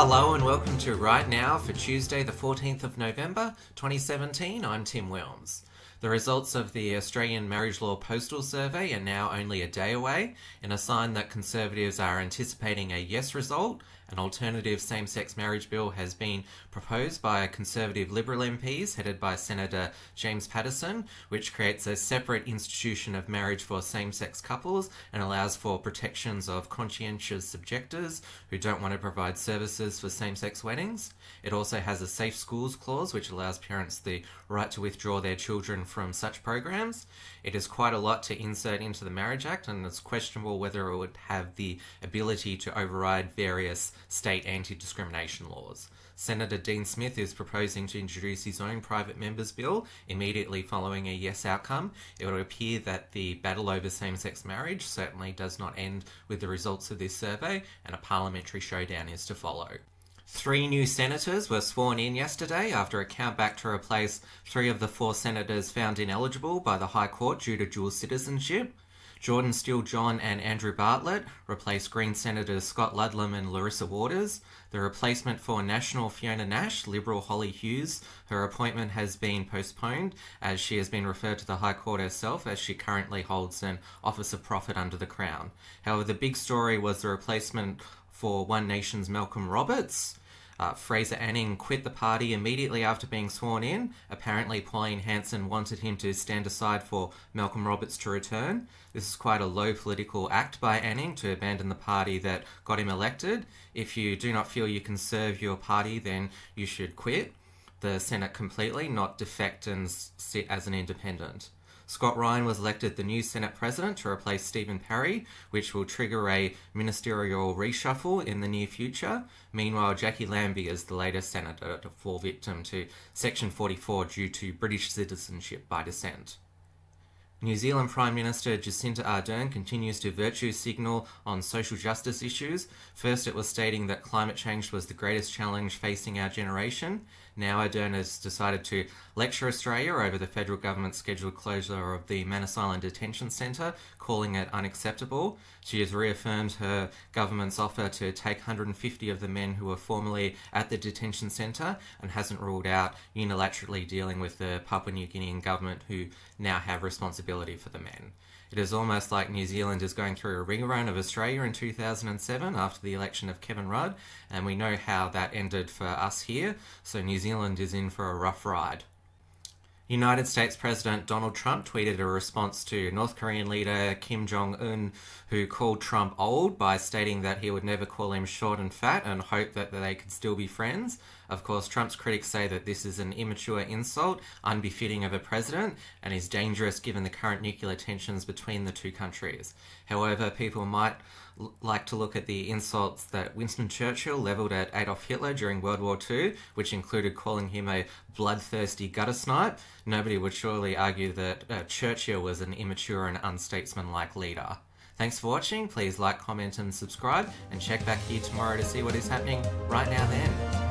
Hello and welcome to Right Now for Tuesday, the 14th of November 2017. I'm Tim Wilms. The results of the Australian Marriage Law Postal Survey are now only a day away, in a sign that Conservatives are anticipating a yes result. An alternative same sex marriage bill has been proposed by Conservative Liberal MPs, headed by Senator James Paterson, which creates a separate institution of marriage for same sex couples and allows for protections of conscientious objectors who don't want to provide services for same sex weddings. It also has a safe schools clause, which allows parents the right to withdraw their children from such programs. It is quite a lot to insert into the Marriage Act, and it's questionable whether it would have the ability to override various state anti discrimination laws. Senator Dean Smith is proposing to introduce his own private members bill immediately following a yes outcome. It would appear that the battle over same sex marriage certainly does not end with the results of this survey, and a parliamentary showdown is to follow. Three new senators were sworn in yesterday after a countback to replace three of the four senators found ineligible by the High Court due to dual citizenship. Jordon Steele-John and Andrew Bartlett replaced Green Senators Scott Ludlam and Larissa Waters. The replacement for National Fiona Nash, Liberal Hollie Hughes, her appointment has been postponed as she has been referred to the High Court herself as she currently holds an Office of Profit under the Crown. However, the big story was the replacement for One Nation's Malcolm Roberts. Uh, Fraser Anning quit the party immediately after being sworn in. Apparently, Pauline Hanson wanted him to stand aside for Malcolm Roberts to return. This is quite a low political act by Anning to abandon the party that got him elected. If you do not feel you can serve your party, then you should quit the Senate completely, not defect and sit as an independent. Scott Ryan was elected the new Senate President to replace Stephen Parry, which will trigger a ministerial reshuffle in the near future. Meanwhile, Jacqui Lambie is the latest senator to fall victim to Section 44 due to British citizenship by descent. New Zealand Prime Minister Jacinda Ardern continues to virtue signal on social justice issues. First, it was stating that climate change was the greatest challenge facing our generation. Now, Ardern has decided to lecture Australia over the federal government's scheduled closure of the Manus Island Detention Centre, calling it unacceptable. She has reaffirmed her government's offer to take 150 of the men who were formerly at the detention centre and hasn't ruled out unilaterally dealing with the Papua New Guinean government who now have responsibility for the men. It is almost like New Zealand is going through a rerun of Australia in 2007 after the election of Kevin Rudd, and we know how that ended for us here, so New Zealand is in for a rough ride. United States President Donald Trump tweeted a response to North Korean leader Kim Jong un, who called Trump old by stating that he would never call him short and fat and hope that they could still be friends. Of course, Trump's critics say that this is an immature insult, unbefitting of a president, and is dangerous given the current nuclear tensions between the two countries. However, people might like to look at the insults that Winston Churchill levelled at Adolf Hitler during World War II, which included calling him a bloodthirsty gutter snipe. Nobody would surely argue that uh, Churchill was an immature and unstatesmanlike leader. Thanks for watching. Please like, comment, and subscribe, and check back here tomorrow to see what is happening right now then.